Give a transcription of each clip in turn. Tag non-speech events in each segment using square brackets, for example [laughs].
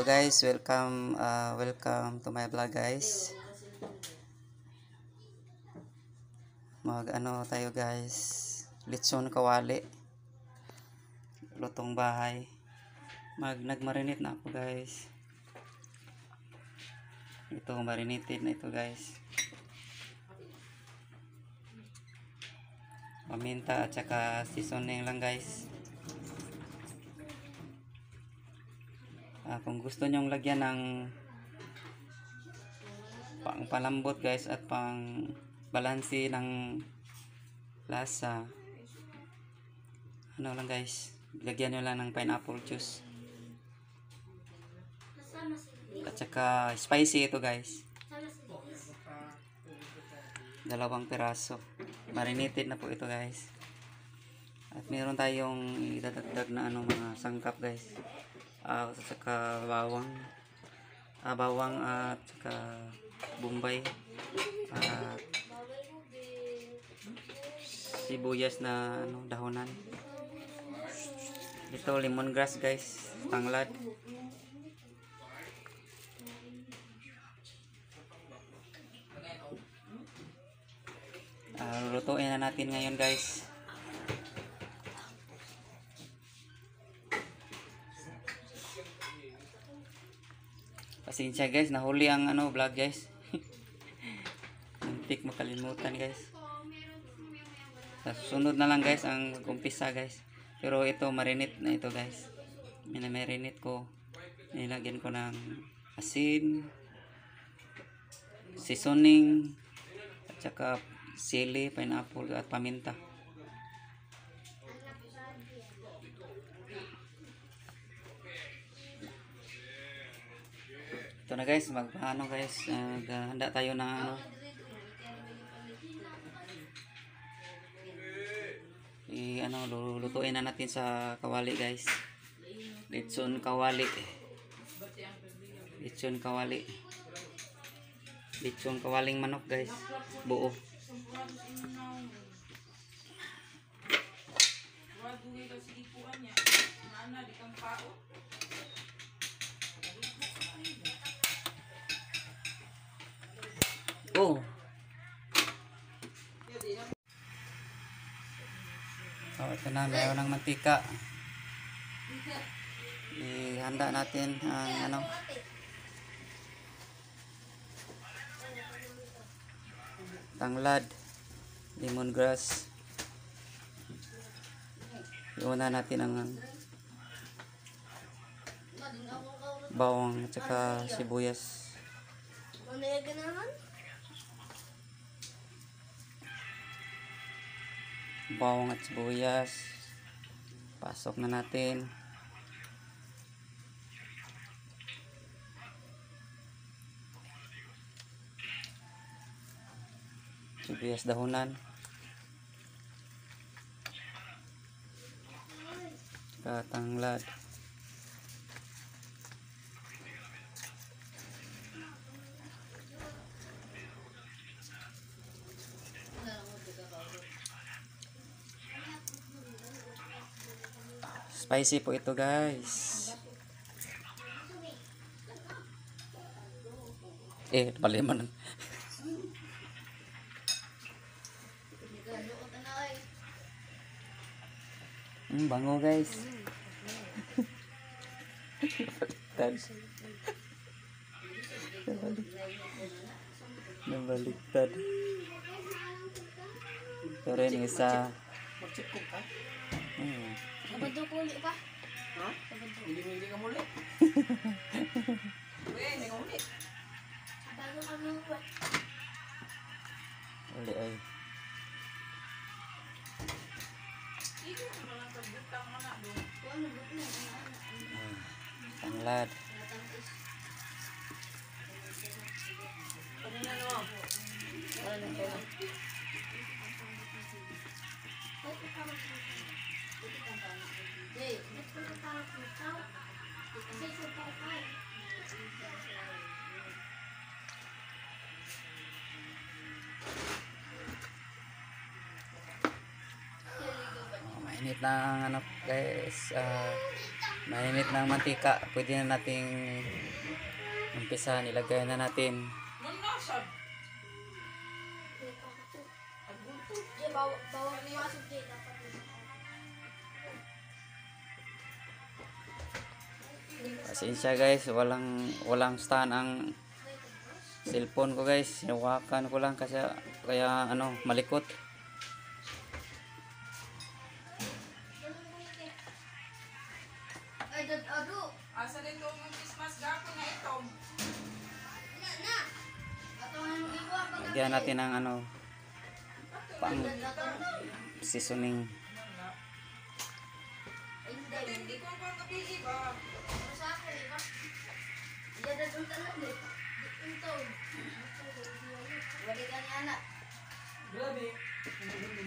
guys, welcome uh, welcome to my vlog guys. Mag ano tayo guys, litson kawali. Lutong bahay. Mag nagmarinate na ako guys. Ito marinated na ito guys. Paminta at saka seasoning lang guys. Ah, kung gusto nyong lagyan ng pang palambot guys at pang balansi ng lasa ano lang guys lagyan nyo lang ng pineapple juice. At saka spicy ito guys. Dalawang piraso. Marinated na po ito guys. At meron tayong idadagdag na ano mga sangkap guys uh, saka bawang. Ah, bawang at saka bombay. At sibuyas na ano, dahonan. Ito lemongrass guys. Tanglad. Ah, lutuin na natin ngayon guys Pasensya guys, nahuli ang ano vlog guys. [laughs] Muntik makalimutan guys. Sa susunod na lang guys ang umpisa guys. Pero ito marinate na ito guys. Minamarinate ko. Nilagyan ko ng asin, seasoning, at saka sili, pineapple at paminta. Ito na guys, mag ano guys, maghanda tayo ng ano. I ano lulutuin na natin sa kawali guys. Litson kawali. Litson kawali. Litson kawaling manok guys. Buo. Oh. Oh, ito na, mayroon ng mantika. Ihanda natin ang ano. Tanglad, lemongrass. Iuna natin ang bawang at saka sibuyas. Ano yung ganahan? Bawang at sibuyas. Pasok na natin. Sibuyas dahunan. Katanglad Spicy po ito guys. Eh, paliman. Hmm, bango guys. Nabaliktad. Nabaliktad. Pero yung isa. Hmm. Kapag ko ulit pa. Ha? Hindi mo hindi ka muli. Uy, hindi ka muli. Bago kami ulit. Uli ay. Tanglad. Mainit na ano guys. ah Mainit na ang mantika. Pwede na nating umpisa. Nilagay na natin. Pasensya guys, walang walang stand ang cellphone ko guys. Hinawakan ko lang kasi kaya ano, malikot. Ang Christmas gapo na ito? Na, na. Ato nga yung iwa. Pag Lagyan natin ng ano, pang seasoning. Hindi. Hindi ko pa kapili ba? Ano sa akin, ba? Iya, dad, yung talag, eh. Ito. Wali ka ni anak. Grabe.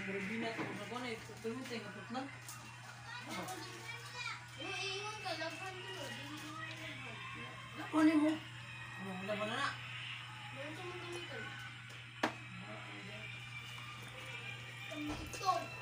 Murabina ko sa kone. Tulong tayo kapot na. Yung iingon ka, mo. Ano mo? Ano laban na na? Meron ka mong gamitan. Ito.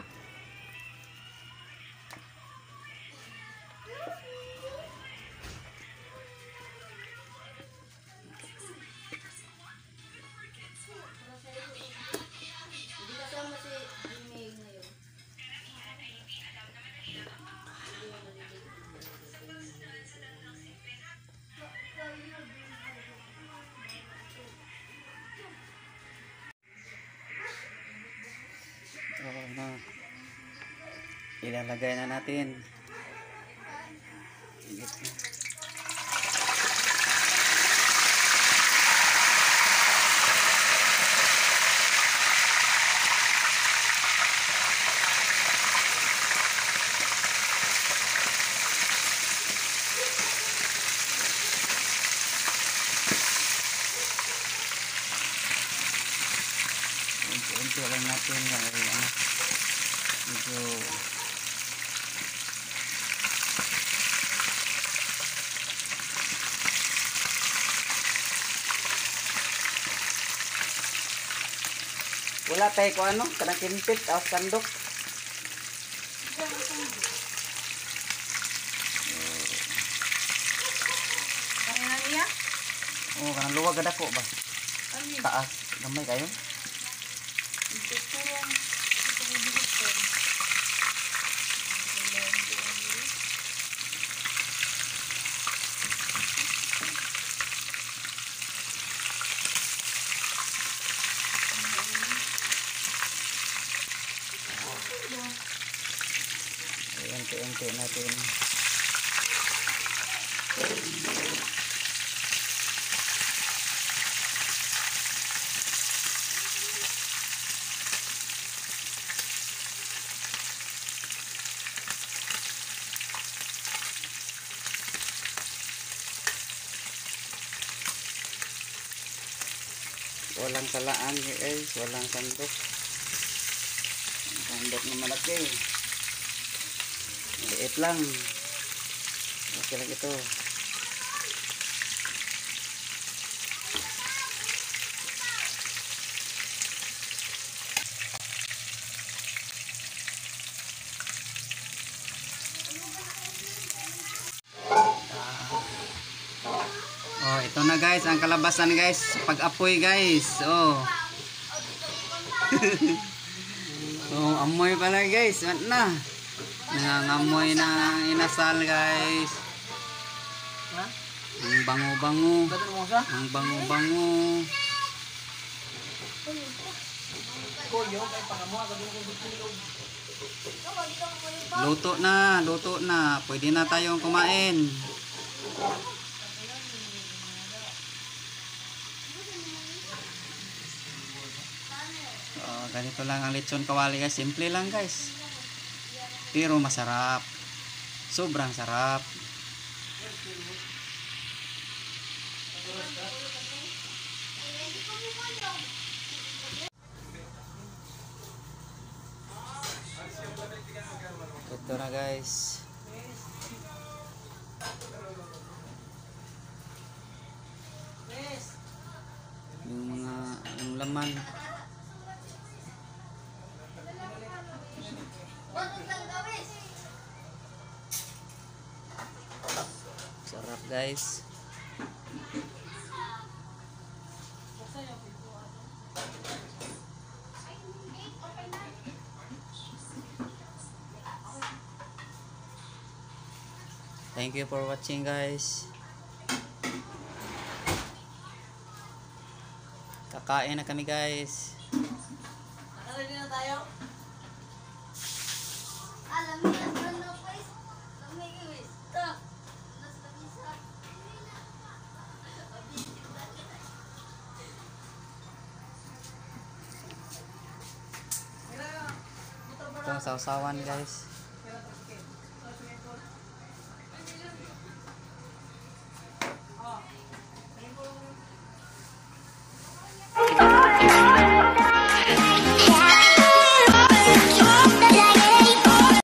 Ilalagay na natin. Na. Unti-unti lang natin yung ano, medyo wala tayo ko ano, kanang kinpit, o sandok. Kaya na niya? O, kanang luwag gada ko ba? Ano? Taas, gamay kayo. Ito ko Unti-unti natin. Walang salaan guys, walang sandok. Sandok na malaki. Maliit lang. Okay lang ito. Oh, ito na guys, ang kalabasan guys, pag-apoy guys. Oh. [laughs] oh, amoy pala guys. Ano na? Nangangamoy na inasal guys. Ha? Ang bango-bango. Ang bango-bango. Luto na, luto na. Pwede na tayong kumain. Oh, ganito lang ang lechon kawali guys. Simple lang guys. Pero masarap. Sobrang sarap. Ito na guys. Yung mga yung laman. Guys. Thank you for watching guys. Kakain na kami guys. Nakaready na tayo? Alam mo Kailangan. Ito Ito ang sausawan guys.